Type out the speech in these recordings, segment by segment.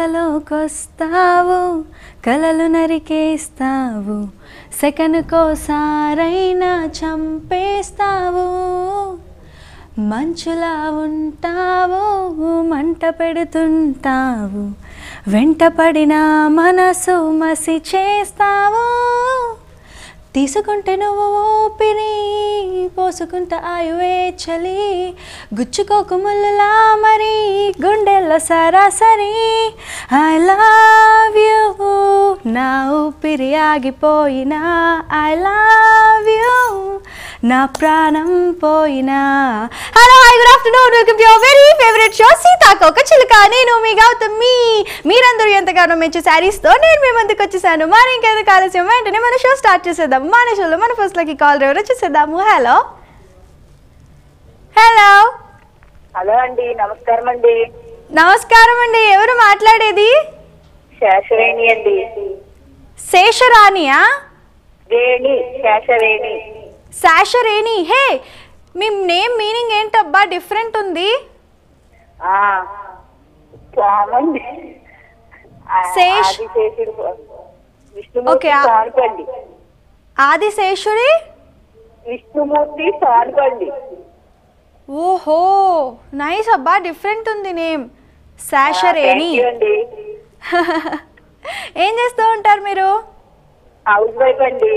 కలలోకొస్తావు కలలు నరికేస్తావు సెకనుకోసారైనా చంపేస్తావు. మంచులా ఉంటావు మంట పెడుతుంటావు వెంటపడిన మనసు మసి చేస్తావు తీసుకుంటే నువ్వు ఊపిరి పోసుకుంటే ఆయువే చలి. గుచ్చుకోకు ముళ్ళలా మరి గుండెల్లో సరాసరి. ఐ లవ్ యూ నా ఊపిరి ఆగిపోయినా. ఐ లవ్ యూ నా ప్రాణం పోయినా. Hello hi good afternoon welcome to your very favourite show Seethakoka Chiluka. నేను మీ గౌతమి. మీరందరూ ఎంతగానో మెచ్చే శారీస్తో నేను మీ ముందుకు వచ్చేసాను మరి ఇంకెందుకు ఆలస్యం? వెంటనే మన షో స్టార్ట్ చేసేద్దాం. మన షోలో మన ఫస్ట్ లకి కాల్ ఎవరో చూసేద్దాము హలో హలో హలో అండి నమస్కారం అండి నమస్కారం అండి ఎవరు మాట్లాడేది శేషవేణి అండి శేషరాణియా వేణి శేషవేణి శాషరేణి హే మీ నేమ్ మీనింగ్ ఏంటబ్బా డిఫరెంట్ ఉంది శేష్. ఓకే, ఆదిశేషుడి? విష్ణుమూర్తి సానుకోండి ఓహో నైస్ అబ్బా డిఫరెంట్ ఉంది నేమ్. శాషరేణి. ఏం చేస్తూ ఉంటారు మీరు? హౌస్ వైఫ్ అండి.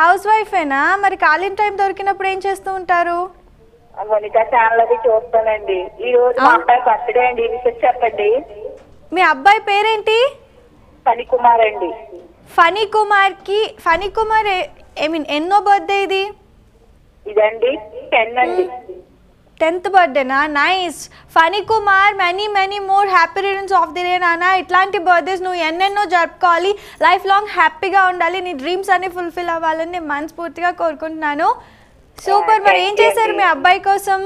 హౌస్ వైఫేనా? మరి ఖాళీ టైం దొరికినప్పుడు ఏం చేస్తూ ఉంటారు? వనిత ఛానల్ అది చూస్తానండి. ఈ రోజు మా అబ్బాయి బర్త్డే అండి. విషయం చెప్పండి. మీ అబ్బాయి పేరేంటి? ఫణికుమార్ అండి. ఫనీ కుమార్కి ఫనీ కుమార్ ఐ మీన్ ఎన్నో బర్త్డే ఇది? ఇదండి టెన్ అండి. Tenth బర్త్డేనా nice Phani Kumar many many more happy returns of the day నాన్న ఇట్లాంటి బర్త్డేస్ నువ్వు ఎన్నెన్నో జరుపుకోవాలి. లైఫ్ లాంగ్ హ్యాపీగా ఉండాలి. నీ డ్రీమ్స్ అన్ని ఫుల్ఫిల్ అవ్వాలని నేను మనస్ఫూర్తిగా కోరుకుంటున్నాను. సూపర్ మరి ఏం చేశారు మీ అబ్బాయి కోసం?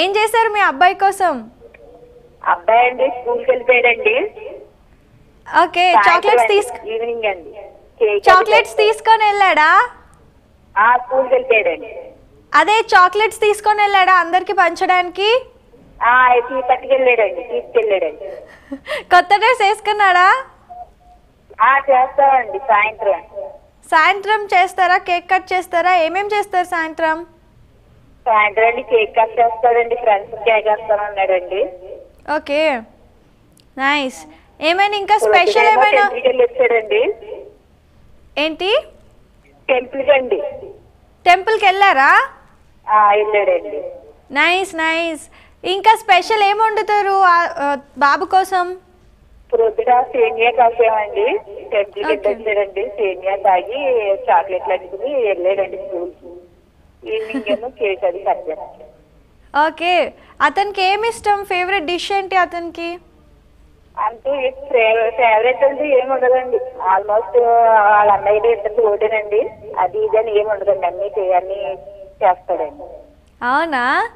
ఏం చేశారు మీ అబ్బాయి కోసం? అబ్బాయి అండి స్కూల్కి వెళ్ళిపోయాడండి. ఓకే చాక్లెట్స్ తీసుకు ఈవినింగ్ అండి. చాక్లెట్స్ తీసుకొని వెళ్ళాడా? ఆ స్కూల్కి వెళ్ళిపోయాడండి అదే చాక్లెట్స్ తీసుకొని వెళ్ళాడా అందరికి పంచడానికి? పట్టుకెళ్ళాడండి తీసుకెళ్ళాడండి. కొత్త డ్రెస్ వేసుకున్నాడా? ఆ చేస్తామండి సాయంత్రం. సాయంత్రం చేస్తారా? కేక్ కట్ చేస్తారా? ఏమేం చేస్తారు సాయంత్రం? సాయంత్రం అండి కేక్ కట్ చేస్తాడండి ఫ్రెండ్స్ కేక్ వేస్తాను అన్నాడండి ఓకే. నైస్. ఏమైనా ఇంకా స్పెషల్ ఏమైనా? ఏంటి? టెంపుల్కి అండి. టెంపుల్కి వెళ్ళారా? ఆ వెళ్ళాడండి. Nice nice. ఇంకా స్పెషల్ ఏం వండుతారు బాబు కోసం? ప్రొద్దున సేమియా కాసామండి. సేమియా తాగి చాక్లెట్లు అట్టుకుని వెళ్ళాడండి స్కూల్కి. ఈవినింగ్ ఏమో కేక్ అది కట్ చేస్తాడు ఓకే. అతనికి ఏమి ఇష్టం? ఫేవరెట్ డిష్ ఏంటి అతనికి? అంటే ఫేవరెట్ అంటే ఏమి ఉండదండి. ఆల్మోస్ట్ వాళ్ళ అన్నయ్య ఇద్దరు ఓటేనండి. అది ఇది అని ఏమి ఉండదండి. అన్ని అన్ని చేస్తాడండి. అవునా?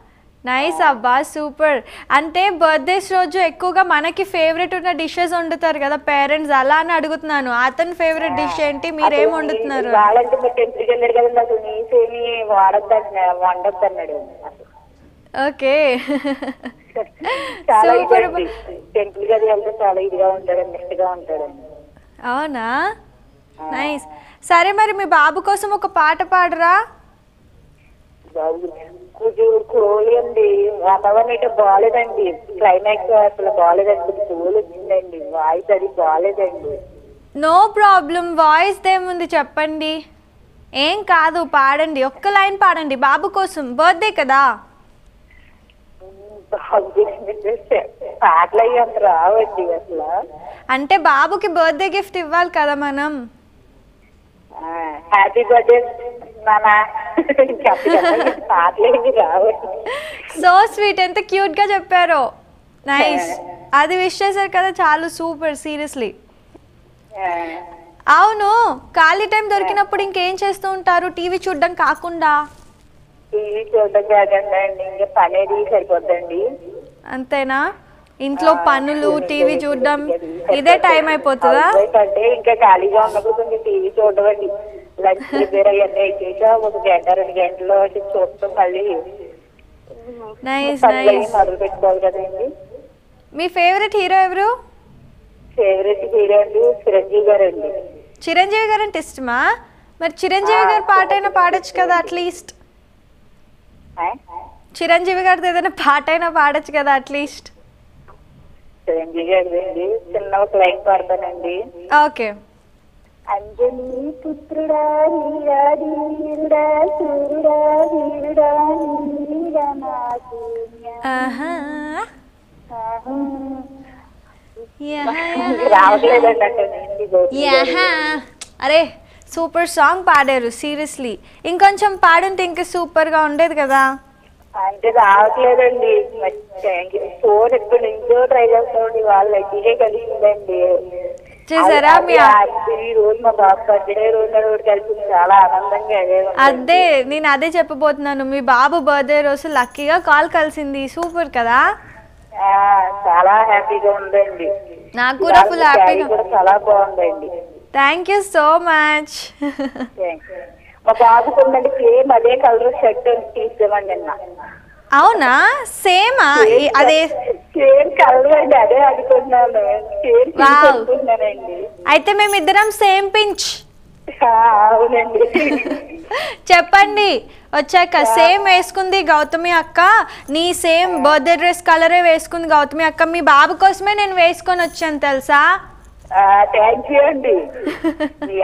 నైస్ అబ్బా సూపర్ అంటే బర్త్డేస్ రోజు ఎక్కువగా మనకి ఫేవరెట్ ఉన్న డిషెస్ వండుతారు కదా పేరెంట్స్ అలా అని అడుగుతున్నాను. అతని ఫేవరెట్ డిష్ ఏంటి? మీరు వండుతున్నారు? వాళ్ళంటే మీరు టెంపుల్కి వెళ్ళాడు కదండి. అసలు నీసేమి వాడద్దు వండద్దు అన్నాడు. అసలు ఓకే. చాలా టెంపుల్ వెళ్తే ఇదిగా ఉంటాడండి అవునా? నైస్ సరే మరి మీ బాబు కోసం ఒక పాట పాడరా? బాబు వాతావరణం అయితే బాగాలేదండి క్లైమాక్స్ అసలు బాగాలేదండి కోలి వచ్చిందండి. వాయిస్ అది బాగాలేదండి నో ప్రాబ్లం వాయిస్ దేముంది చెప్పండి. ఏం కాదు పాడండి. ఒక్క లైన్ పాడండి. బాబు కోసం. బర్త్డే కదా? పాటలు అయ్యి అంత రావండి అసలు అంటే బాబుకి బర్త్డే గిఫ్ట్ ఇవ్వాలి కదా మనం హ్యాపీ బర్త్డే సో స్వీట్ ఎంత క్యూట్గా చెప్పారో. నైస్ అది విష్ చేశారు కదా చాలు సూపర్ సీరియస్లీ అవును ఖాళీ టైం దొరికినప్పుడు ఇంకేం చేస్తూ ఉంటారు? టీవీ చూడడం కాకుండా? టీవీ చూడడం ఇంకా సరిపోద్దండి. అంతేనా? ఇంట్లో పనులు టీవీ చూడడం ఇదే టైం అయిపోతుందా? అంటే ఇంకా ఖాళీగా ఉన్నప్పుడు కొంచెం టీవీ చూడడం అండి లంచ్ ప్రిపేర్ అవన్నీ అయిపోయాక ఒక గంట రెండు గంటలు అటు చూస్తాం మళ్ళీ. నైస్ పనులు అవి నైస్ మొదలు పెట్టుకోవాలి కదండి. మీ ఫేవరెట్ హీరో ఎవరు? ఫేవరెట్ హీరో అండి చిరంజీవి గారు అండి చిరంజీవి గారు అంటే ఇష్టమా? మరి చిరంజీవి గారి పాట అయినా పాడొచ్చు కదా అట్లీస్ట్ చిరంజీవి గారిది ఏదైనా పాట అయినా పాడొచ్చు కదా అట్లీస్ట్ చిరంజీవి గారిది అండి. చిన్న ఒక లైన్ పాడతానండి. ఓకే. పుత్రుడా సూర్యుడా వీరుడా నా. ఆహా. అరే సూపర్ సాంగ్ పాడారు సీరియస్లీ. ఇంకొంచెం పాడుంటే ఇంకా సూపర్గా ఉండేది కదా. అంటే రావట్లేదండి. ఫోన్ ఎప్పటి నుంచో ట్రై చేస్తామండి. వాళ్ళు లక్కీగా కలిసిందండి మీ అది- నేను అదే చెప్పబోతున్నాను. మీ బాబు బర్త్డే రోజు లక్కీగా కాల్ కలిసింది. సూపర్ కదా? చాలా హ్యాపీగా ఉందండి. నాకు కూడా ఫుల్ హ్యాపీగా చాలా బాగుందండి. Thank you so much. మా బాబుకు ఉందండి సేమ్ అదే కలర్ షర్ట్ తీసామండి నిన్న. అవునా? సేమా? అదే సేమ్ కలర్ అండి. అదే అనుకున్నాను సేమ్ Wow. అనుకున్నానండి అయితే మేమిద్దరం సేమ్ పించ్. అవునండి. చెప్పండి. వచ్చాక సేమ్ వేసుకుంది గౌతమి అక్క. నీ సేమ్ బర్త్డే డ్రెస్ కలరే వేసుకుంది గౌతమి అక్క. మీ బాబు కోసమే నేను వేసుకొని వచ్చాను తెలుసా? థ్యాంక్ యూ అండి. మీ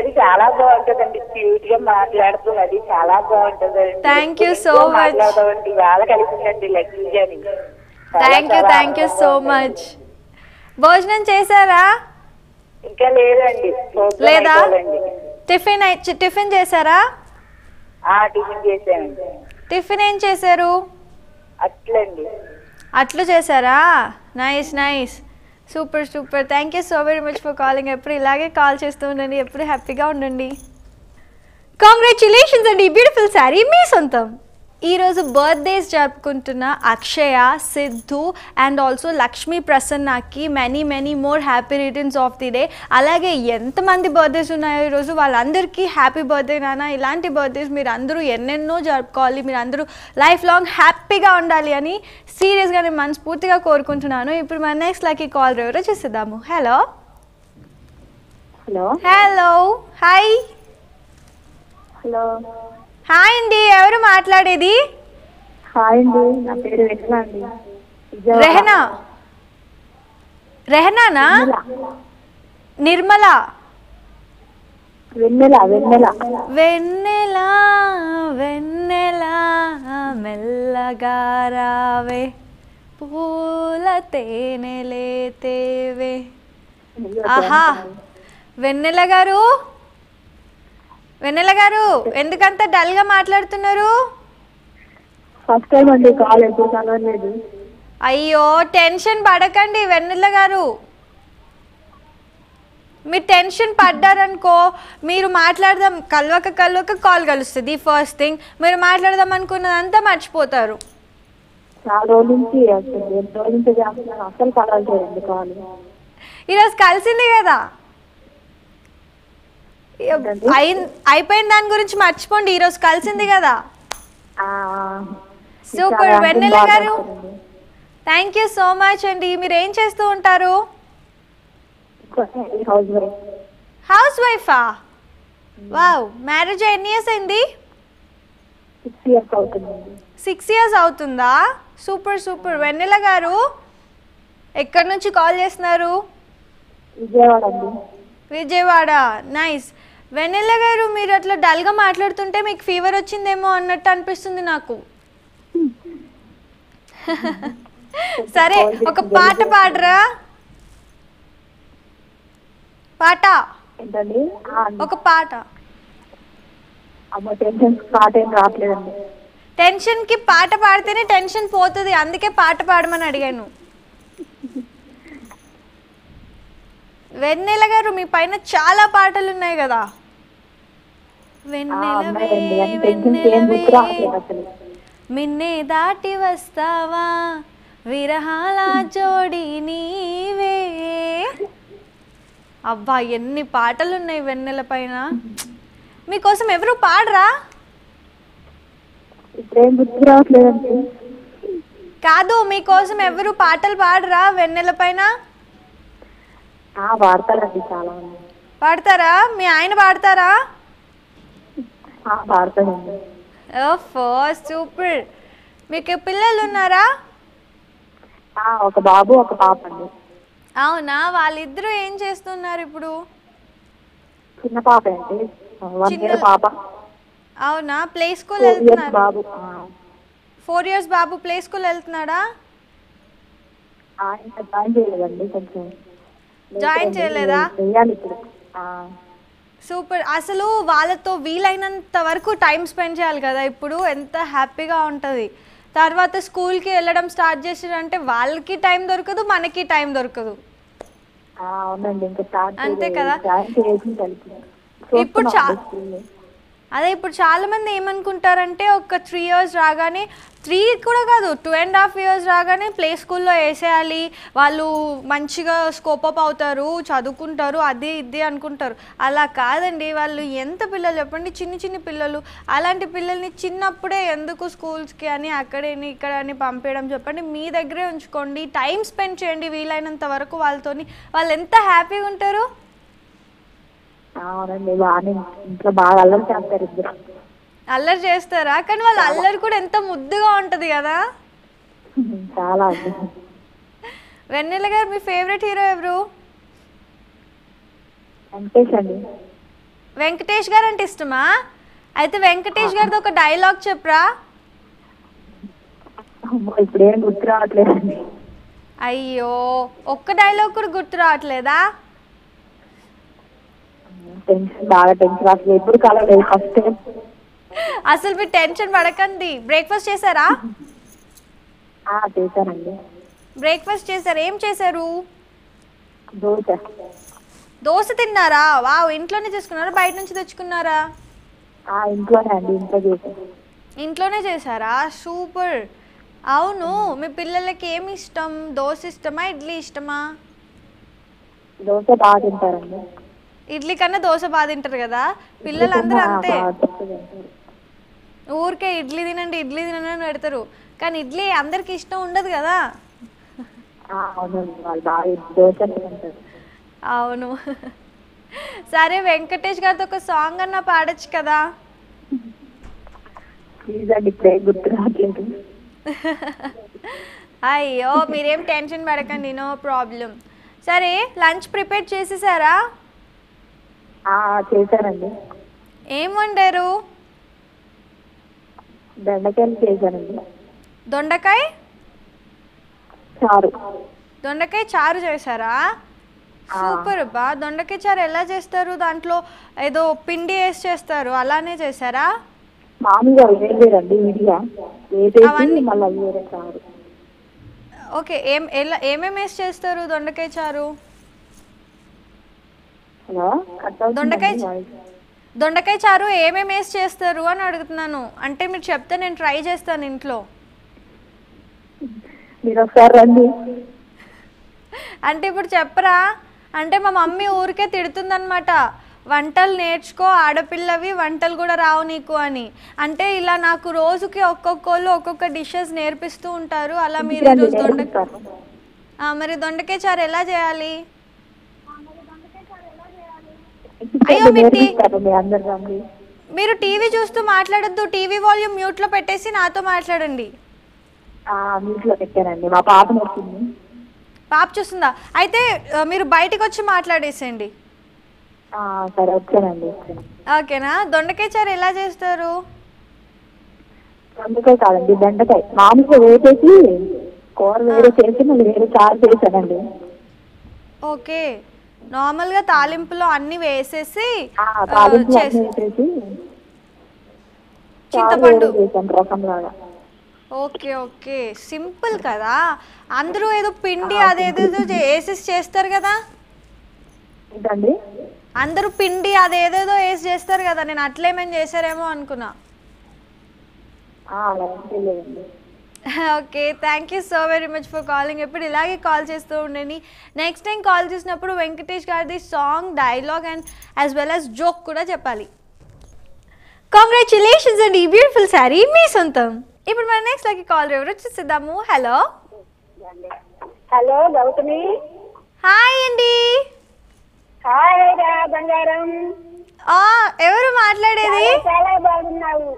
అది చాలా బాగుంటదండి. క్యూట్గా మాట్లాడుతుంది అది చాలా బాగుంటదండి. You so ఎక్కువ much. మాట్లాడదామండి. వాళ్ళ కలిసిందండి లక్కీ అని thank you thank you so much భోజనం చేశారా. ఇంకా లేదండి. లేదా. టిఫిన్ టిఫిన్ చేశారా? ఆ టిఫిన్ చేసామండి టిఫిన్ ఏం చేశారు? అట్లండి. అట్లు చేశారా? Nice nice super super thank you so very much for calling ఎప్పుడు ఇలాగే కాల్ చేస్తూ ఉండండి. ఎప్పుడు హ్యాపీగా ఉండండి. కాంగ్రాచులేషన్స్ అండి. బ్యూటిఫుల్ శారీ మీ సొంతం. ఈరోజు బర్త్డేస్ జరుపుకుంటున్న Akshaya Siddhu and also Lakshmi ప్రసన్నకి many many more happy returns of the day అలాగే ఎంతమంది బర్త్డేస్ ఉన్నాయో ఈరోజు వాళ్ళందరికీ హ్యాపీ బర్త్డే నాన్న. ఇలాంటి బర్త్డేస్ మీరు అందరూ ఎన్నెన్నో జరుపుకోవాలి. మీరు అందరూ లైఫ్ లాంగ్ హ్యాపీగా ఉండాలి అని సీరియస్గా నేను మనస్ఫూర్తిగా కోరుకుంటున్నాను. ఇప్పుడు మన నెక్స్ట్ లక్కీ కాల్ ఎవరో చూసేద్దాము. Hello hello hello hi hello hi అండి ఎవరు మాట్లాడేది? హాయ్ అండి నా పేరు వెన్నెల అండి. రెహనా? రెహనానా? నిర్మల. వెన్నెల వెన్నెల. వెన్నెల వెన్నెల మెల్లగా రావే పూల తేనెలే తేవే ఆహా! వెన్నెల గారు? వెన్నెల గారు ఎందుకంత డల్గా మాట్లాడుతున్నారు? ఫస్ట్ టైం అండి కాల్ ఎప్పుడు కలవలేదు అయ్యో టెన్షన్ పడకండి వెన్నెల గారు. మీరు టెన్షన్ పడ్డారనుకో మీరు మాట్లాడదాం కలవక కలవక కాల్ కలుస్తుంది ఫస్ట్ థింగ్ మీరు మాట్లాడదాం అనుకున్నదంతా మర్చిపోతారు. ఈరోజు కలిసింది కదా? అయిపోయిన దాని గురించి మర్చిపోండి ఈరోజు కలిసింది కదా. సూపర్. వెన్నెల గారు థ్యాంక్ యూ సో మచ్ అండి. మీరు ఏం చేస్తూ ఉంటారు? House wife. వావ్. మ్యారేజ్ ఎన్ని ఇయర్స్ అయింది? సిక్స్ ఇయర్స్ అవుతుందా? Super super. వెన్నెల గారు ఎక్కడి నుంచి కాల్ చేస్తున్నారు? విజయవాడ. నైస్. వెన్నెల గారు మీరు అట్లా డల్గా మాట్లాడుతుంటే మీకు ఫీవర్ వచ్చిందేమో అన్నట్టు అనిపిస్తుంది నాకు. సరే ఒక పాట పాడరా. పాట. ఒక పాట. టెన్షన్ టెన్షన్కి పాట పాడితేనే టెన్షన్ పోతుంది అందుకే పాట పాడమని అడిగాను. వెన్నెల గారు మీ పైన చాలా పాటలు ఉన్నాయి కదా ఆ, వెన్నెలవే ఉన్నాయండి కానీ టెన్షన్ ఏం గుర్తు రావట్లేదు అసలు మిన్నే దాటి వస్తావా? విరహాల జోడి నీవే. అబ్బా ఎన్ని పాటలు ఉన్నాయి వెన్నెల పైన. మీకోసం ఎవరు పాడరా? కాదు మీకోసం ఎవరు పాటలు పాడరా వెన్నెల పైన? పాడతారా? మీ ఆయన పాడతారా? ఆ, వాడతారండి ఓఫో సూపర్. మీకు పిల్లలు ఉన్నారా ఒక బాబు ఒక పాప అండి. అవునా? వాళ్ళిద్దరూ ఏం చేస్తున్నారు ఇప్పుడు? చిన్న పాప అండి. వన్ ఇయర్ పాప. అవునా? ప్లే స్కూల్ వెళ్తున్నారు? బాబు ఫోర్ ఇయర్స్ బాబు ప్లే స్కూల్ వెళ్తున్నాడా? జాయిన్ చేయలేదండి కొంచెం జాయిన్ చేయలేదా? చేయాలి ఇప్పుడు? ఆ, సూపర్. అసలు వాళ్ళతో వీలైనంత వరకు టైం స్పెండ్ చేయాలి కదా ఇప్పుడు. ఎంత హ్యాపీగా ఉంటుంది. తర్వాత స్కూల్కి వెళ్ళడం స్టార్ట్ చేసారంటే వాళ్ళకి టైం దొరకదు మనకి టైం దొరకదు. అంతే. కదా? ఇప్పుడు అదే ఇప్పుడు చాలా మంది ఏమనుకుంటారంటే ఒక త్రీ ఇయర్స్ రాగానే త్రీ కూడా కాదు టూ అండ్ హాఫ్ ఇయర్స్ రాగానే ప్లే స్కూల్లో వేసేయాలి. వాళ్ళు మంచిగా స్కోప్ అప్ అవుతారు చదువుకుంటారు అది ఇది అనుకుంటారు. అలా కాదండి వాళ్ళు ఎంత పిల్లలు చెప్పండి చిన్ని చిన్ని పిల్లలు. అలాంటి పిల్లల్ని చిన్నప్పుడే ఎందుకు స్కూల్స్కి అని అక్కడని ఇక్కడ అని పంపించడం చెప్పండి. మీ దగ్గరే ఉంచుకోండి. టైం స్పెండ్ చేయండి వీలైనంత వరకు వాళ్ళతోని. వాళ్ళు ఎంత హ్యాపీగా ఉంటారు? అవునండి బాగానే ఇంట్లో బాగా అల్లరి చేస్తారు ఇద్దరు. అల్లరి చేస్తారా? కానీ వాళ్ళ అల్లరి కూడా ఎంత ముద్దుగా ఉంటుంది కదా? చాలా వెన్నెల గారు మీ ఫేవరెట్ హీరో ఎవరు? వెంకటేష్ అండి. వెంకటేష్ గారు అంటే ఇష్టమా? అయితే వెంకటేష్ గారిది ఒక డైలాగ్ చెప్పరా. ఇప్పుడు గుర్తు రావట్లేదండి అయ్యో ఒక్క డైలాగ్ కూడా గుర్తు రావట్లేదా? టెన్షన్ బాగా టెన్షన్ అసలు ఎప్పుడు కలవలేదు ఫస్ట్ అసలు మీరు టెన్షన్ పడకండి. బ్రేక్ఫాస్ట్ చేశారా? చేశానండి. బ్రేక్ఫాస్ట్ చేశారు. ఏం చేశారు? దోశ. దోశ తిన్నారా? వావ్ ఇంట్లోనే చేసుకున్నారా? బయట నుంచి తెచ్చుకున్నారా? ఇంట్లోనే అండి. ఇంట్లో చేశాను. ఇంట్లోనే చేశారా? సూపర్. అవును మీ పిల్లలకి ఏమి ఇష్టం? దోశ ఇష్టమా? ఇడ్లీ ఇష్టమా? దోశ బాగా తింటారండి. ఇడ్లీ కన్నా దోశ బాగా తింటారు కదా? పిల్లలందరూ అంతే. ఊరికే ఇడ్లీ తినండి ఇడ్లీ తినండి అని పెడతారు. కానీ ఇడ్లీ అందరికి ఇష్టం ఉండదు కదా. అవును. సరే వెంకటేష్ గారితో ఒక సాంగ్ అన్నా పాడొచ్చు కదా. అయ్యో మీరేం టెన్షన్ పడకండి నో ప్రాబ్లం. సరే లంచ్ ప్రిపేర్ చేసేసారా? ఆ, చేశానండి. ఏం వండారు? బెండకాయలు చేశానండి. దొండకాయ? చారు. దొండకాయ చారు చేశారా? సూపర్ బా. దొండకాయ చారు ఎలా చేస్తారు? దాంట్లో ఏదో పిండి వేసి చేస్తారు. అలానే చేశారా? మామూలుగా వేయలేదండి విడిగా. వేసేసి అవన్నీ- మళ్ళీ వేరే చారు. ఓకే ఏం ఎలా ఏమేమి వేసి చేస్తారు దొండకాయ చారు? హలో దొండకాయ. దొండకాయ చారు ఏమేమి వేసి చేస్తారు అని అడుగుతున్నాను. అంటే మీరు చెప్తే నేను ట్రై చేస్తాను ఇంట్లో. మీరు ఒకసారి రండి. అంటే ఇప్పుడు చెప్పరా? అంటే మా మమ్మీ ఊరికే తిడుతుందనమాట వంటలు నేర్చుకో ఆడపిల్లవి వంటలు కూడా రావు నీకు అని. అంటే ఇలా నాకు రోజుకి ఒక్కొక్కళ్ళు ఒక్కొక్క డిషెస్ నేర్పిస్తూ ఉంటారు. అలా మీరు రండి, ఈరోజు దొండ నేర్పిస్తాను. ఆ, మరి దొండకాయ చారు ఎలా చేయాలి? అయ్యో, మీరు టీవీ చూస్తూ మాట్లాడొద్దు టీవీ వాల్యూమ్ మ్యూట్లో పెట్టేసి నాతో మాట్లాడండి. మీట్లో పెట్టానండి మా పాప పాప చూస్తుందా? అయితే మీరు బయటికి వచ్చి మాట్లాడేసేయండి సరే వచ్చానండి వచ్చాను. ఓకేనా? దొండకాయ చారు ఎలా చేస్తారు? దొండకాయ కాదండి బెండకాయ. మామూలుగా వేసేసి కూర వేరే చేసి మళ్ళీ వేరే చారు చేశానండి. ఓకే. నార్మల్గా తాలింపులో అన్ని వేసేసి చింతపండు. Okay okay. సింపుల్ కదా. అందరూ ఏదో పిండి అదేదో వేసేసి చేస్తారు కదా? అందరూ పిండి అదేదేదో వేసి చేస్తారు కదా. నేను అట్లేమేం చేశారేమో అనుకున్నా. Okay thank you so very much for calling ఎప్పుడు ఇలాగే కాల్ చేస్తూ ఉండండి. నెక్స్ట్ టైం కాల్ చేసినప్పుడు వెంకటేష్ గారిది song dialogue and as well as joke కూడా చెప్పాలి. కాంగ్రాచులేషన్స్ అండి బ్యూటిఫుల్ శారీ మీ సొంతం. ఇప్పుడు మన నెక్స్ట్ లకి కాల్ ఎవరు చూసిద్దాము హలో హలో గౌతమి. హాయ్ అండి హాయ్ బంగారం. ఆ, ఎవరు మాట్లాడేది? చాలా బాగున్నావు.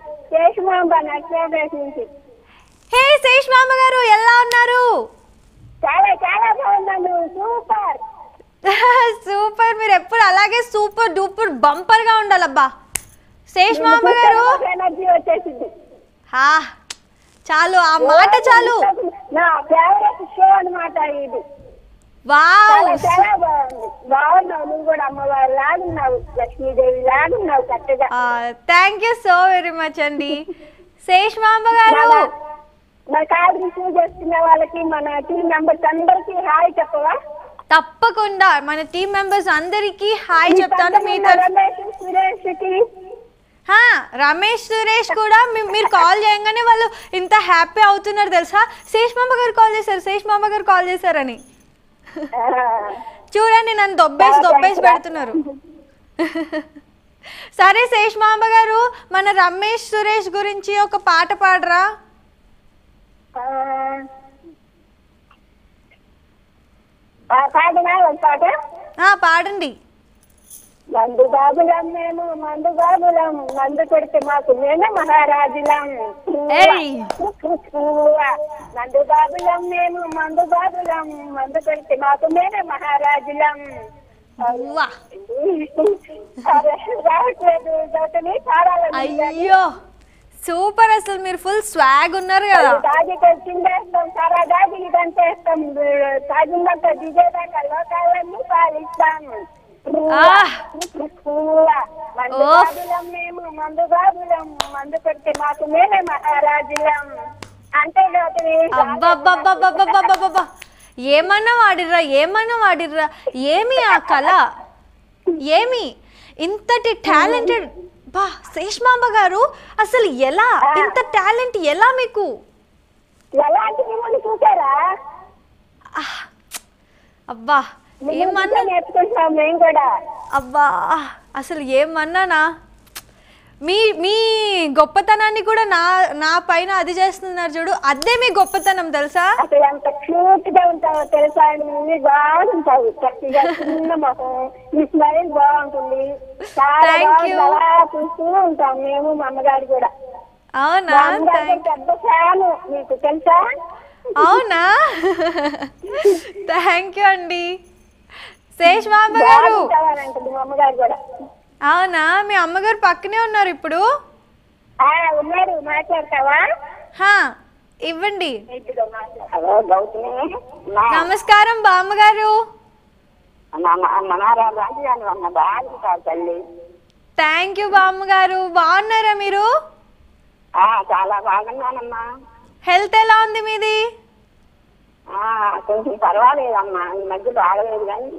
హే శేష్ మామ గారు ఎలా ఉన్నారు? చాలా చాలా బాగున్నాను. సూపర్. సూపర్ మీరు ఎప్పుడు అలాగే సూపర్ డూపర్ బంపర్గా ఉండాలబ్బా శేష్ మామ గారు ఎనర్జీ వచ్చేసింది. హా చాలు ఆ మాట చాలు. నా ఫేవరెట్ షో అన్నమాట ఇది. వావ్ చాలా బాగుంది. బాగున్నావు నువ్వు కూడా అమ్మవారు లాగున్నావు లక్ష్మీదేవి లాగున్నావు చక్కగా. Thank you so very much అండి. శేష్ మామ గారు మన- రిసీవ్ వాళ్ళకి మన టీం మెంబర్స్ అందరికి హాయ్ చెప్పవా? తప్పకుండా. మన టీం మెంబర్స్ అందరికీ హాయ్ చెప్తాను మీ రమేష్ సురేష్కి హా, రమేష్ సురేష్ కూడా మీరు కాల్ చేయగానే వాళ్ళు ఇంత హ్యాపీ అవుతున్నారు తెలుసా? శేష్ మామ గారు కాల్ చేశారు శేష్ మామ గారు కాల్ చేశారని. చూడండి నన్ను దొబ్బేసి దొబ్బేసి. పెడుతున్నారు. సరే శేష్ మామ గారు మన రమేష్ సురేష్ గురించి ఒక పాట పాడరా? పాడండి. మందు బాబులం మేము మందు బాబులం మందు కొడితే మాకు మేమే మహారాజులం. మందు బాబులం మేము మందు బాబులం మందు కొడితే మాకు మేమే మహారాజులం. అయ్యో! సూపర్ అసలు మీరు ఫుల్ స్వాగ్ ఉన్నారు కదా. మేము మందు మందు మాకు ఏమన్నా వాడిర్రా ఏమన్నా వాడిర్రా. ఏమి ఆ కళ? ఏమి? ఇంతటి టాలెంటెడ్ అబ్బా శేష్మాంబ గారు అసలు ఎలా? ఇంత టాలెంట్ ఎలా మీకు? అబ్బా ఏమన్నా అబ్బా అసలు ఏమన్నానా? మీ మీ గొప్పతనాన్ని కూడా నా నా పైన అది చేస్తున్నారు చూడు. అదే మీ గొప్పతనం తెలుసా? అసలు ఎంత క్యూట్గా ఉంటావో తెలుసా? నువ్వు బాగుంటావు చక్కగా చిన్న మొహం. నీ స్మైల్ బాగుంటుంది. చాలా Thank బాగుంది you. అలా చూస్తూ ఉంటాం మేము మా అమ్మగారు కూడా. అవునా? పెద్ద ఫ్యాను మీకు తెలుసా? అవునా? థ్యాంక్ యూ అండి. శేష్ మామ గారు. అమ్మగారు కూడా. అవునా? మీ అమ్మగారు పక్కనే ఉన్నారు ఇప్పుడు? ఉన్నారు. మాట్లాడతావా? హా ఇవ్వండి. నమస్కారం బామ్మగారు. థ్యాంక్ యూ బామ్మగారు. బాగున్నారా మీరు? చాలా బాగున్నానమ్మా. హెల్త్ ఎలా ఉంది మీది? కొంచెం పర్వాలేదమ్మా. ఈ మధ్య బాగలేదు కానీ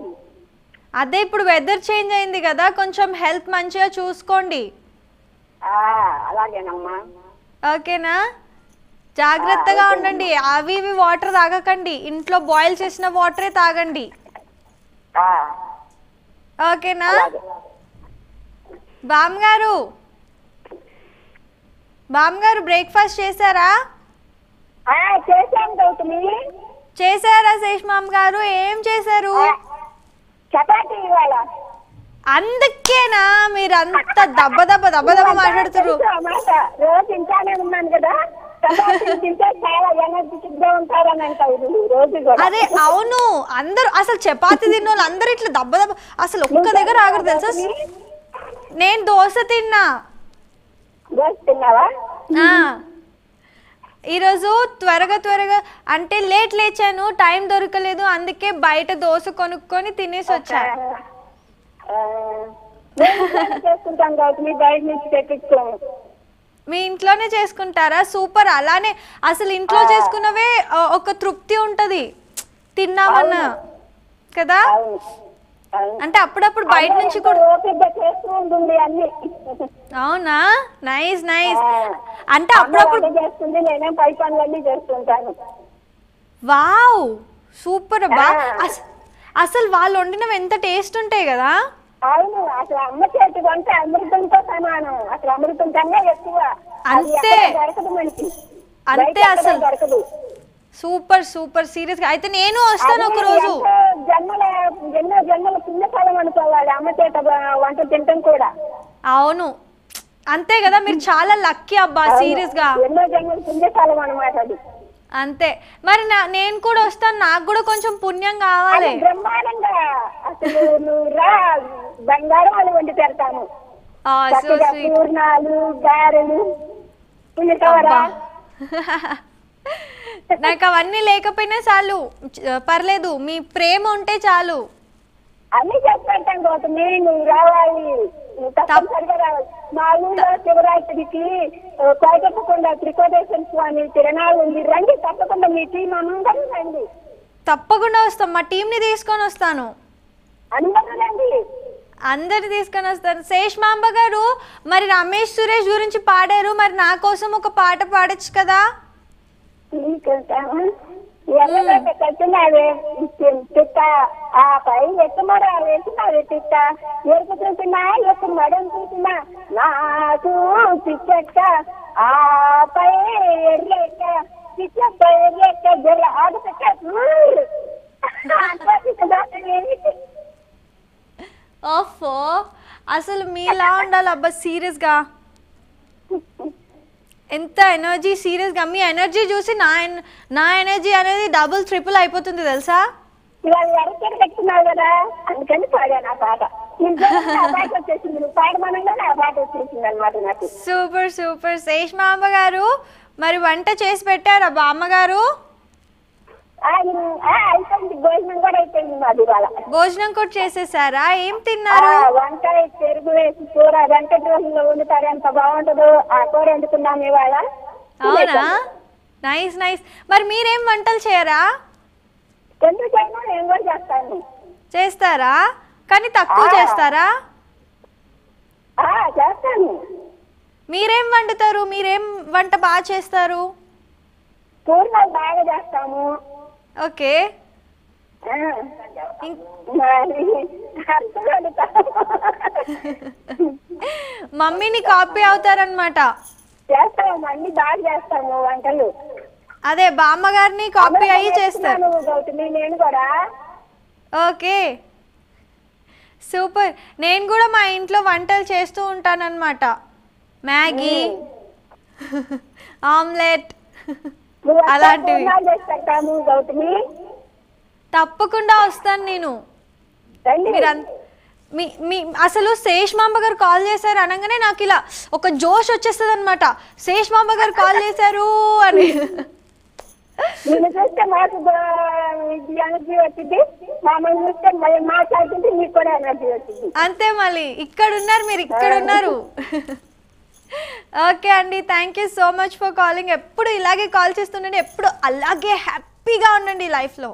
అదే ఇప్పుడు వెదర్ చేంజ్ అయింది కదా కొంచెం హెల్త్ మంచిగా చూసుకోండి. అలాగేనమ్మా. ఓకేనా? జాగ్రత్తగా ఉండండి. అవి ఇవి వాటర్ తాగకండి. ఇంట్లో బాయిల్ చేసిన వాటరే తాగండి. ఓకేనా? అలాగే. బామ్మగారు బామ్మగారు బ్రేక్ఫాస్ట్ చేశారా? చేశారా శేష్ మామ్ గారు ఏం చేశారు? చపాతీ ఇవాళ. అందుకేనా మీరు అంత దెబ్బ దెబ్బ దెబ్బ దెబ్బ మాట్లాడుతున్నారు రోజు ఉన్నాను కదా. అవును. అందరూ అసలు చపాతి తిన్న వాళ్ళు అందరూ ఇట్లా దెబ్బ దెబ్బ అసలు ఒక్క దగ్గర ఆగరు తెలుసా? నేను దోశ తిన్నా. దోశ తిన్నావా? ఆ. ఈరోజు త్వరగా త్వరగా అంటే లేట్ లేచాను టైం దొరకలేదు అందుకే బయట దోశ కొనుక్కొని తినేసి వచ్చా. ఆ, మేము ఇంట్లోనే చేసుకుంటాం గౌతమి బయట నుంచి తెప్పించుకోము మీ ఇంట్లోనే చేసుకుంటారా? సూపర్. అలానే అసలు ఇంట్లో చేసుకున్నవే ఒక తృప్తి ఉంటది. తిన్నామన్నా. కదా? అంటే అప్పుడప్పుడు బయట నుంచి కూడా చేస్తూ ఉంటుంది అన్ని. అవునా? Nice nice. అంటే అప్పుడప్పుడు చేస్తుంది నేనే పై పనులన్నీ చేస్తుంటాను. వావ్! సూపర్ బా అసలు వాళ్ళు వండినవి ఎంత టేస్ట్ ఉంటాయి కదా? అవును అసలు అమ్మ చేతి వంట అమృతంతో సమానం. అసలు అమృతం కన్నా ఎక్కువ. అది అంతే. దొరకదు మనకి. అంతే అసలు. దొరకదు. Super super. సీరియస్గా అయితే నేను వస్తాను ఒక రోజు జన్మల ఎన్నో జన్మల పుణ్యఫలం అనుకోవాలి. అమ్మ చేత వ- వంట తింటాం కూడా. అవును. అంతే కదా మీరు చాలా లక్కీ అబ్బా సీరియస్గా ఎన్నో జన్మల పుణ్యఫలం అనమాట అది. అంతే. మరి నా- నేను కూడా వస్తాను. నాకు కూడా కొంచెం పుణ్యం కావాలి. అది బ్రహ్మాండంగా. అసలు నువ్వు రా బంగారం వండి పెడతాను. పూర్ణాలు గారెలు పుణ్యకవరా. నాకు అవన్నీ లేకపోయినా చాలు. పర్లేదు మీ ప్రేమ ఉంటే చాలు. అన్ని చేసి పెడతాం గౌతమి నువ్వు రావాలి. నువ్వు తప్పనిసరిగా రావాలి. మా ఊళ్ళో శివరాత్రికి ఆ, కోటప్పకొండ త్రికోటేశ్వర స్వామి తిరణాలు ఉంది. రండి తప్పకుండా మీ టీం అందరూ రండి. తప్పకుండా వస్తాం. మా టీంని తీసుకొని వస్తాను. అందరూ రండి. అందరిని తీసుకొని వస్తాను. శేష్ మాంబ గారు మరి రమేష్ సురేష్ గురించి పాడారు. మరి నా కోసం ఒక పాట పాడొచ్చు కదా? తిట్ట ఆ పై ఎత్తుమరా వేసినావే తిట్ట ఎరుపు చూసినా ఎత్తు మడం చూసినా నాకు పిచ్చెక్క ఆ పై ఎర్రెక్క పిచ్చెక్క ఎర్రెక్క జర ఆడుపెట్ట ఓఫో అసలు మీలా ఉండాలి అబ్బా సీరియస్గా ఎంత ఎనర్జీ సీరియస్గా మీ ఎనర్జీ చూసి నా నా ఎనర్జీ అనేది డబుల్ ట్రిపుల్ అయిపోతుంది తెలుసా? ఇవాళ కదా అందుకని పాడాను ఆ పాట. Super super. శేష్ మాంబ గారు మరి వంట చేసి పెట్టారా ఆ, ఆ, అయిపోయింది. భోజనం కూడా అయిపోయింది మాది ఇవాళ. భోజనం కూడా చేసేసారా? ఏం తిన్నారు? వంకాయ పెరుగు వేసి కూర వెంకట రోజుల్లో వండుతారు. ఎంత బాగుంటుందో ఆ కూర వండుకున్నాం ఇవాళ. అవునా? Nice nice. మరి మీరేం వంటలు చేయరా? ఎందుకైనా నేను కూడా చేస్తాను. చేస్తారా? కానీ తక్కువ. చేస్తారా? చేస్తాను. మీరేం వండుతారు? మీరేం వంట బాగా చేస్తారు? పూర్ణాలు బాగా చేస్తాము. ఓకే. మమ్మీని కాపీ అవుతారనమాట చేస్తాము అన్ని బాగా చేస్తాము వంటలు. అదే బామ్మగారిని కాపీ అయ్యి చేస్తారు. నేను కూడా. ఓకే. సూపర్. నేను కూడా మా ఇంట్లో వంటలు చేస్తూ ఉంటానన్నమాట. Maggi omelette. అలాంటివి. గౌతమి. తప్పకుండా వస్తాను నేను. మీ మీ అసలు శేష్ మాంబ గారు కాల్ చేశారు అనగానే నాకు ఇలా ఒక జోష్ వచ్చేస్తుంది అనమాట శేష్ మాంబ గారు కాల్ చేశారు అని. అంతే మళ్ళీ. ఇక్కడ ఉన్నారు మీరు ఇక్కడ ఉన్నారు ఓకే అండి thank you so much for calling ఎప్పుడు ఇలాగే కాల్ చేస్తుండండి ఎప్పుడు అలాగే హ్యాపీగా ఉండండి లైఫ్లో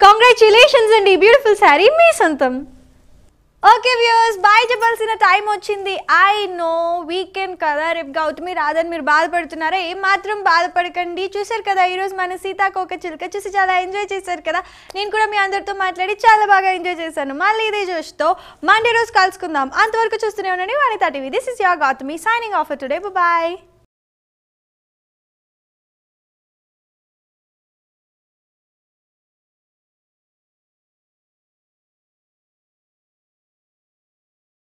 కంగ్రాచులేషన్స్ అండి బ్యూటిఫుల్ శారీ మీ సొంతం. ఓకే వ్యూస్ బాయ్ చెప్పాల్సిన టైం వచ్చింది. ఐ నో వీకెండ్ కదా రేపు గౌతమి రాదని మీరు బాధపడుతున్నారా? ఏం మాత్రం బాధపడకండి. చూశారు కదా ఈరోజు మన సీతాకోక చిలుక చూసి చాలా ఎంజాయ్ చేశారు కదా. నేను కూడా మీ అందరితో మాట్లాడి చాలా బాగా ఎంజాయ్ చేశాను. మళ్ళీ ఇదే జోష్తో మండే రోజు కలుసుకుందాం. అంతవరకు చూస్తూనే ఉండండి. Vanitha TV this is your Gautami signing off today bye